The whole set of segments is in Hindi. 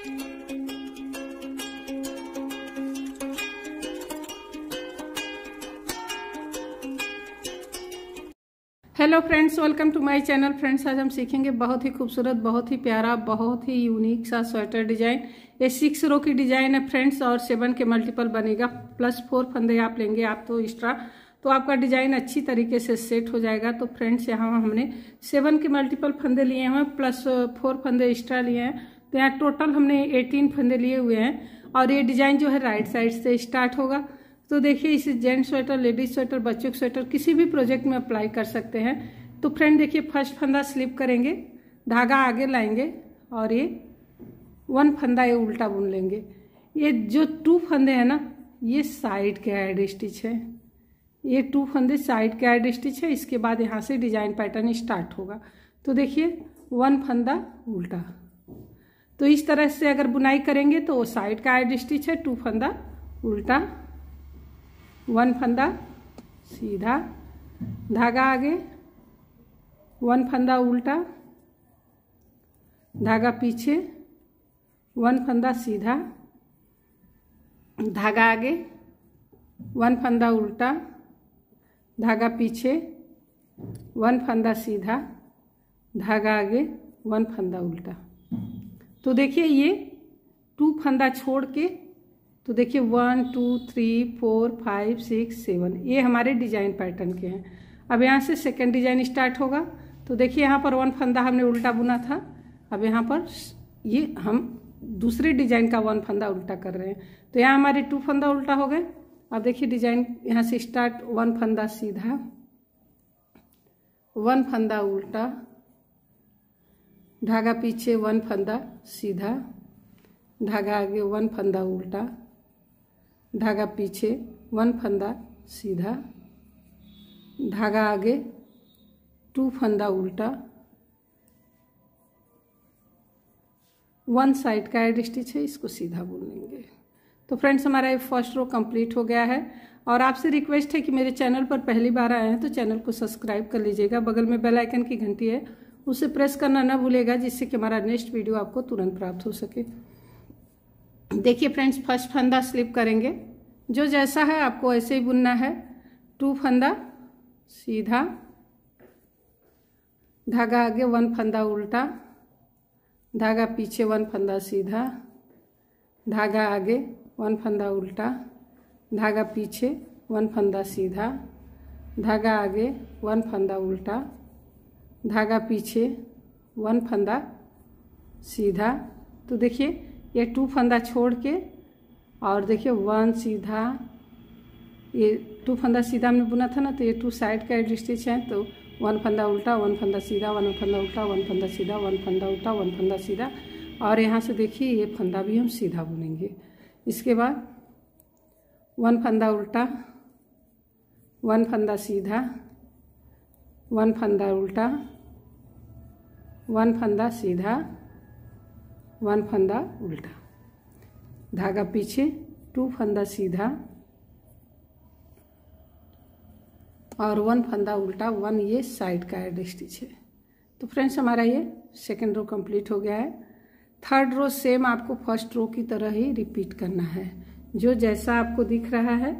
Hello friends welcome to my channel friends आज हम सीखेंगे बहुत ही खूबसूरत, बहुत ही प्यारा, बहुत ही यूनिक सा स्वेटर डिज़ाइन ये सिक्स रो की डिज़ाइन है फ्रेंड्स और सेवन के मल्टीपल बनेगा. प्लस फोर फंदे आप लेंगे, आप तो एक्स्ट्रा तो आपका डिज़ाइन अच्छी तरीके से सेट हो जाएगा. तो फ्रेंड्स यहाँ हमने सेवन के मल्टीपल फंदे लिए हैं प्लस फोर फंदे एक्स्ट्रा लिए हैं. तो यहाँ टोटल हमने एटीन फंदे लिए हुए हैं और ये डिज़ाइन जो है राइट साइड से स्टार्ट होगा। तो देखिए इसे जेंट्स स्वेटर लेडीज़ स्वेटर बच्चों के स्वेटर किसी भी प्रोजेक्ट में अप्लाई कर सकते हैं। तो फ्रेंड देखिए फ़र्स्ट फंदा स्लिप करेंगे, धागा आगे लाएँगे और ये वन फंदा ये उल्टा बुन लेंगे। ये जो टू फंदे हैं ना, ये साइड के एड स्टिच है। ये टू फंदे साइड के एड स्टिच है, इसके बाद यहाँ से डिज़ाइन पैटर्न स्टार्ट होगा। तो देखिए वन फंदा उल्टा। तो इस तरह से अगर बुनाई करेंगे तो साइड का एड स्टिच है, टू फंदा, उल्टा, वन फंदा, सीधा, धागा आगे, वन फंदा, उल्टा, धागा पीछे, वन फंदा, सीधा, धागा आगे, वन फंदा, उल्टा, धागा पीछे, वन फंदा, सीधा, धागा आगे, वन फंदा, उल्टा। तो देखिए ये टू फंदा छोड़ के तो देखिए one, two, three, four, five, six, seven, ये हमारे डिज़ाइन पैटर्न के हैं। अब यहाँ से सेकेंड डिज़ाइन स्टार्ट होगा। तो देखिए यहाँ पर वन फंदा हमने उल्टा बुना था। अब यहाँ पर ये हम दूसरे डिज़ाइन का वन फंदा उल्टा कर रहे हैं। तो यहाँ हमारे टू फंदा उल्टा हो गए। अब देखिए डिज़ाइन यहाँ से स्टार्ट, वन फंदा सीधा, वन फंदा उल्टा। धागा पीछे वन फंदा, सीधा। धागा आगे वन फंदा, उल्टा। धागा पीछे वन फंदा, सीधा। धागा आगे टू फंदा, उल्टा। वन साइड का एड स्टिच है, इसको सीधा बुन लेंगे तो फ्रेंड्स, हमारा ये फ़र्स्ट रो कंप्लीट हो गया है। और आपसे रिक्वेस्ट है कि मेरे चैनल पर पहली बार आए हैं तो चैनल को सब्सक्राइब कर लीजिएगा। बगल में बेल आइकन की घंटी है उसे प्रेस करना ना भूलेगा, जिससे कि हमारा नेक्स्ट वीडियो आपको तुरंत प्राप्त हो सके। देखिए फ्रेंड्स फ़र्स्ट फंदा स्लिप करेंगे। जो जैसा है, आपको ऐसे ही बुनना है। टू फंदा, सीधा। धागा आगे वन फंदा उल्टा। धागा पीछे वन फंदा सीधा। धागा आगे वन फंदा उल्टा। धागा पीछे वन फंदा सीधा। धागा आगे वन फंदा उल्टा। धागा पीछे, वन फंदा, सीधा। तो देखिए, ये टू फंदा छोड़ के, और देखिए, वन सीधा, ये टू फंदा सीधा हमने बुना था ना तो ये टू साइड का स्टिच है तो वन फंदा उल्टा, वन फंदा सीधा, वन फंदा उल्टा, वन फंदा सीधा, वन फंदा उल्टा, वन फंदा सीधा। और यहाँ से देखिए, ये फंदा भी हम सीधा बुनेंगे। इसके बाद वन फंदा उल्टा, वन फंदा सीधा, वन फंदा उल्टा वन फंदा सीधा, वन फंदा उल्टा। धागा पीछे, टू फंदा सीधा और वन फंदा उल्टा, वन ये साइड का एड स्टिच है। तो फ्रेंड्स, हमारा ये सेकेंड रो कंप्लीट हो गया है। थर्ड रो सेम आपको फ़र्स्ट रो की तरह ही रिपीट करना है। जो जैसा आपको दिख रहा है,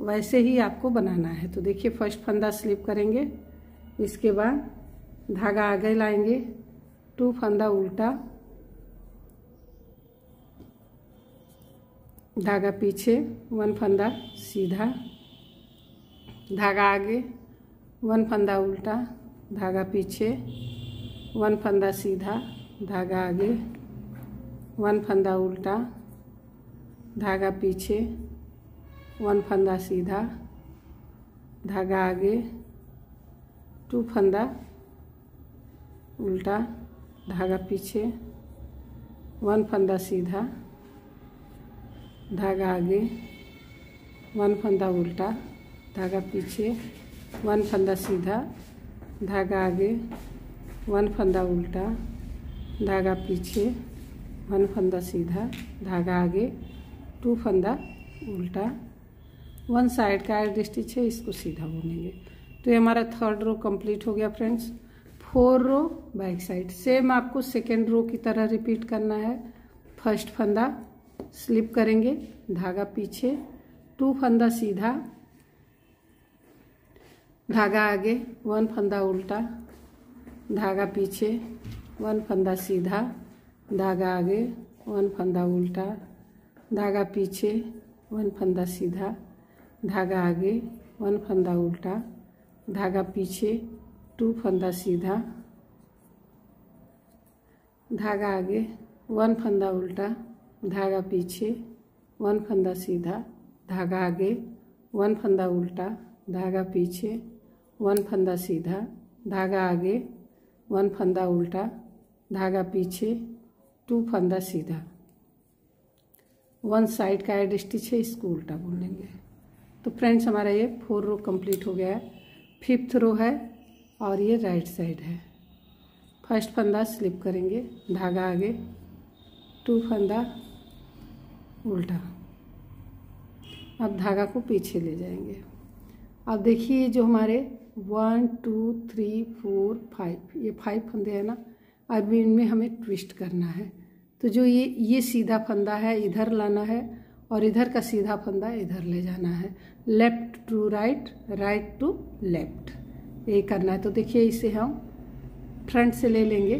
वैसे ही आपको बनाना है। तो देखिए फ़र्स्ट फंदा स्लिप करेंगे। इसके बाद धागा आगे लाएँगे, टू फंदा उल्टा। धागा पीछे, वन फंदा सीधा। धागा आगे, वन फंदा उल्टा। धागा पीछे, वन फंदा सीधा। धागा आगे, वन फंदा उल्टा। धागा पीछे, वन फंदा सीधा। धागा आगे, टू फंदा उल्टा, धागा पीछे, वन फंदा सीधा, धागा आगे, वन फंदा उल्टा, धागा पीछे, वन फंदा सीधा, धागा आगे, वन फंदा उल्टा, धागा पीछे, वन फंदा सीधा, धागा आगे, टू फंदा उल्टा। वन साइड का एड स्टिच है इसको सीधा बुनेंगे तो ये हमारा थर्ड रो कंप्लीट हो गया friends four row back side. Same आपको सेकेंड रो की तरह रिपीट करना है। फ़र्स्ट फंदा स्लिप करेंगे, धागा पीछे टू फंदा सीधा, धागा आगे वन फंदा उल्टा, धागा पीछे वन फंदा सीधा, धागा आगे वन फंदा उल्टा, धागा पीछे वन फंदा सीधा, धागा आगे वन फंदा उल्टा, धागा पीछे टू फंदा सीधा। धागा आगे, वन फंदा उल्टा, धागा पीछे, वन फंदा सीधा, धागा आगे, वन फंदा उल्टा, धागा पीछे, वन फंदा सीधा, धागा आगे, वन फंदा उल्टा, धागा पीछे, टू फंदा सीधा। वन साइड का एड स्टिच है, इसको उल्टा बुन लेंगे तो फ्रेंड्स, हमारा ये फोर रो कंप्लीट हो गया है। फिफ्थ रो है और ये राइट साइड है। फ़र्स्ट फंदा स्लिप करेंगे, धागा आगे। टू फंदा उल्टा। अब धागा को पीछे ले जाएँगे। अब देखिए जो हमारे one two three four five ये फाइव फंदे हैं ना, अब इनमें हमें ट्विस्ट करना है। तो जो ये ये सीधा फंदा है, इधर लाना है और इधर का सीधा फंदा इधर ले जाना है। Left to right right to left यही करना है। तो देखिए, इसे हम फ्रंट से ले लेंगे।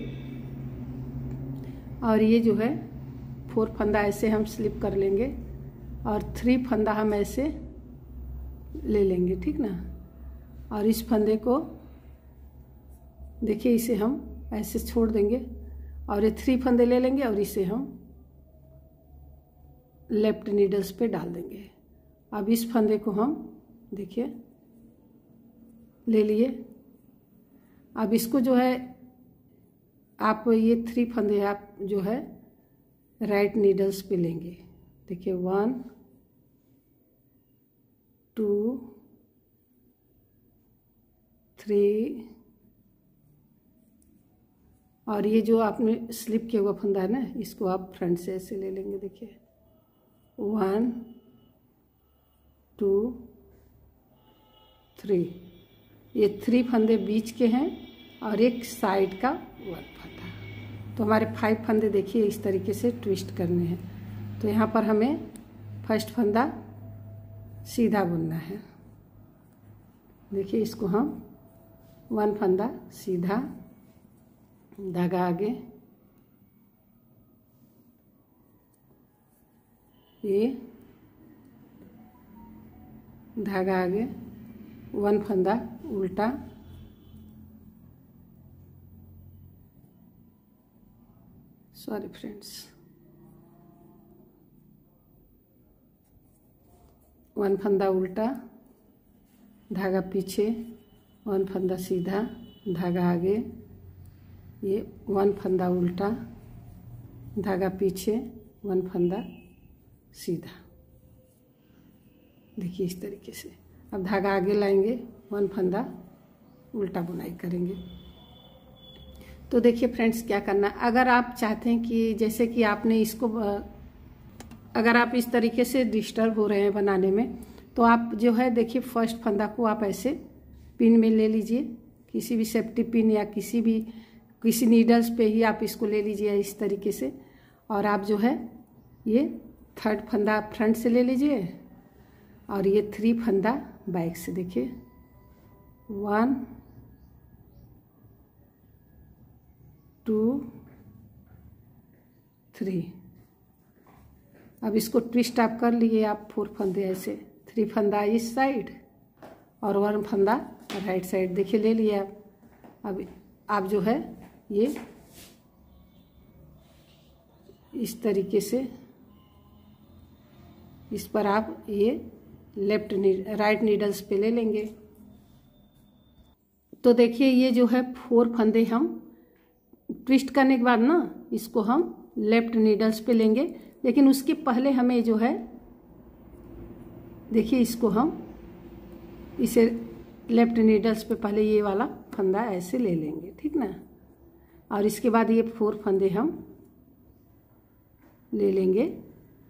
और ये जो है, फोर फंदा ऐसे हम स्लिप कर लेंगे और थ्री फंदा हम ऐसे ले लेंगे, ठीक ना? और इस फंदे को देखिए, इसे हम ऐसे छोड़ देंगे और ये थ्री फंदे ले लेंगे और इसे हम लेफ़्ट नीडल्स पे डाल देंगे। अब इस फंदे को हम, देखिए ले लिए। अब इसको जो है, आप ये थ्री फंदे आप जो है राइट नीडल्स पे लेंगे। देखिए वन टू थ्री और ये जो आपने स्लिप किया हुआ फंदा है ना, इसको आप फ्रंट से ऐसे ले लेंगे, देखिए। वन टू थ्री ये थ्री फंदे बीच के हैं और एक साइड का वन फंदा तो हमारे फाइव फंदे देखिए इस तरीके से ट्विस्ट करने हैं। तो यहाँ पर हमें फ़र्स्ट फंदा सीधा बुनना है। देखिए इसको हम वन फंदा सीधा धागा आगे। ये धागा आगे। वन फंदा, उल्टा। सॉरी फ्रेंड्स वन फंदा उल्टा, धागा पीछे, वन फंदा सीधा, धागा आगे। ये वन फंदा उल्टा, धागा पीछे, वन फंदा सीधा। देखिए इस तरीके से। अब धागा आगे लाएँगे, वन फंदा, उल्टा बुनाई करेंगे। तो देखिए फ्रेंड्स, क्या करना, अगर आप चाहते हैं कि जैसे कि आपने इसको अगर आप इस तरीके से डिस्टर्ब हो रहे हैं बनाने में तो आप जो है, देखिए फ़र्स्ट फंदा को आप ऐसे पिन में ले लीजिए। किसी भी सेफ्टी पिन या किसी भी, किसी नीडल्स पे ही आप इसको ले लीजिए इस तरीके से। और आप जो है, ये थर्ड फंदा फ्रंट से ले लीजिए और ये थ्री फंदा बैक से देखिए। One, two, three. अब इसको ट्विस्ट आप कर लिए आप फोर फंदे ऐसे। थ्री फंदा इस साइड और वन फंदा राइट साइड देखिए ले लिया आप। अब आप जो है ये इस तरीके से इस पर आप ये लेफ़्ट राइट नीडल्स पे ले लेंगे। तो देखिए, ये जो है फोर फंदे हम। ट्विस्ट करने के बाद ना, इसको हम लेफ़्ट नीडल्स पे लेंगे। लेकिन उसके पहले हमें जो है, देखिए, इसको हम, इसे लेफ़्ट नीडल्स पे पहले ये वाला फंदा ऐसे ले लेंगे, ठीक ना? और इसके बाद ये फोर फंदे हम ले लेंगे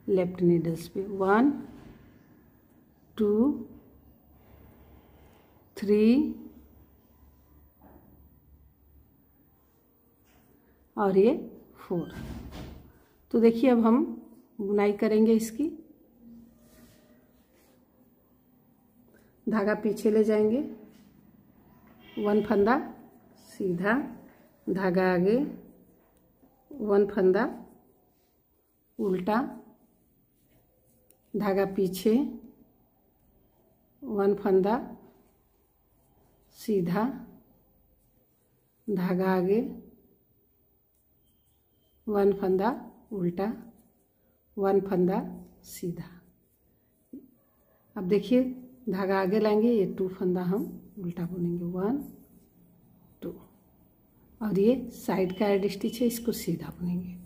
लेफ़्ट नीडल्स पे। वन टू, थ्री, और ये फोर। तो देखिए, अब हम बुनाई करेंगे इसकी। धागा पीछे ले जाएँगे। वन फंदा सीधा, धागा आगे। वन फंदा उल्टा, धागा पीछे। वन फंदा, सीधा, धागा आगे, वन फंदा, उल्टा, वन फंदा, सीधा। अब देखिए, धागा आगे लाएँगे, ये टू फंदा हम उल्टा बुनेंगे। One, two. और ये साइड का एड स्टिच है, इसको सीधा बुनेंगे।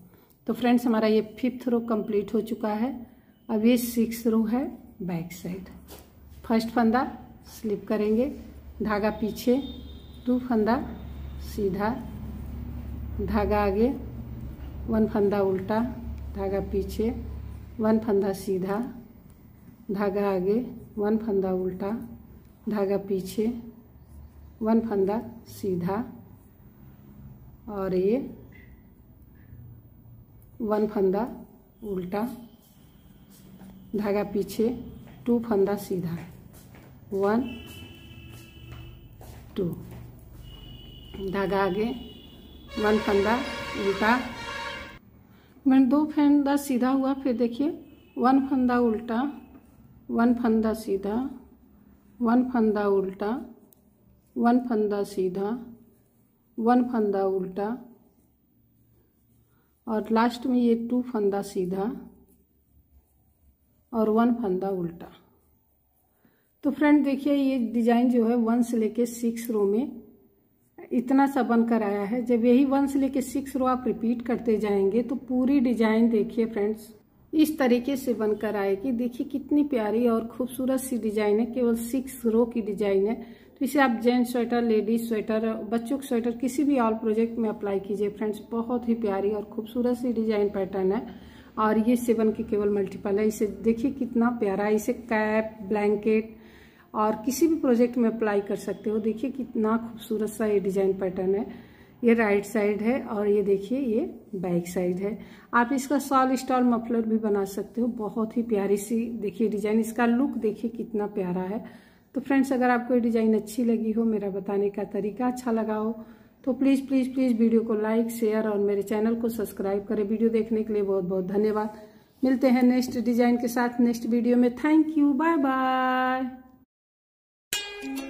तो फ्रेंड्स, हमारा ये फिफ्थ रो कंप्लीट हो चुका है। अब ये सिक्स रो है, बैक साइड। फ़र्स्ट फंदा, स्लिप करेंगे, धागा पीछे टू फंदा, सीधा, धागा आगे, वन फंदा उल्टा, धागा पीछे, वन फंदा सीधा, धागा आगे, वन फंदा उल्टा, धागा पीछे, वन फंदा सीधा, और ये वन फंदा उल्टा, धागा पीछे, टू फंदा सीधा। वन टू धागा आगे। वन फंदा, उल्टा। मैंने दो फंदा सीधा हुआ, फिर देखिए। वन फंदा उल्टा वन फंदा सीधा वन फंदा उल्टा वन फंदा सीधा वन फंदा उल्टा। और लास्ट में ये टू फंदा सीधा और वन फंदा उल्टा। तो फ्रेंड देखिए, ये डिज़ाइन जो है वन से लेके सिक्स रो में इतना सा बनकर आया है। जब यही वन से लेके सिक्स रो आप रिपीट करते जाएँगे तो पूरी डिज़ाइन देखिए फ्रेंड्स, इस तरीके से बनकर आएगी। देखिए, कितनी प्यारी और खूबसूरत सी डिज़ाइन है, केवल सिक्स रो की डिज़ाइन है। तो इसे आप जेंट्स स्वेटर, लेडीज़ स्वेटर, बच्चों के स्वेटर, किसी भी ऑल प्रोजेक्ट में अप्लाई कीजिए फ्रेंड्स। बहुत ही प्यारी और खूबसूरत सी डिज़ाइन पैटर्न है और ये सेवन के केवल मल्टीपल है। इसे देखिए, कितना प्यारा, इसे कैप, ब्लैंकेट और किसी भी प्रोजेक्ट में अप्लाई कर सकते हो। देखिए कितना खूबसूरत सा ये डिज़ाइन पैटर्न है। ये राइट साइड है और ये देखिए, ये बैक साइड है। आप इसका सॉल स्टॉल मफलर भी बना सकते हो। बहुत ही प्यारी सी देखिए डिज़ाइन। इसका लुक देखिए कितना प्यारा है। तो फ्रेंड्स, अगर आपको ये डिज़ाइन अच्छी लगी हो मेरा बताने का तरीका अच्छा लगा हो तो प्लीज़ प्लीज़ प्लीज़ वीडियो को लाइक, शेयर और मेरे चैनल को सब्सक्राइब करें। वीडियो देखने के लिए बहुत बहुत धन्यवाद। मिलते हैं नेक्स्ट डिज़ाइन के साथ नेक्स्ट वीडियो में। Thank you. Bye bye. thank you